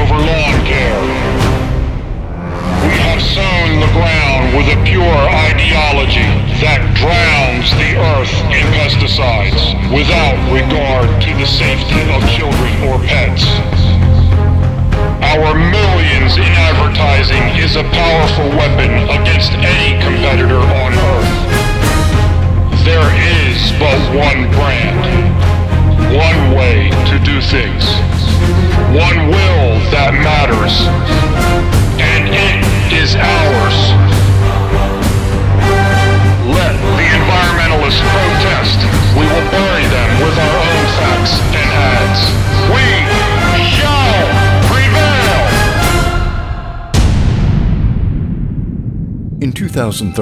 over lawn care. We have sown the ground with a pure ideology that drowns the earth in pesticides without regard to the safety of children or pets. Our millions in advertising is a powerful weapon against any competitor on earth. There is but one In 2013,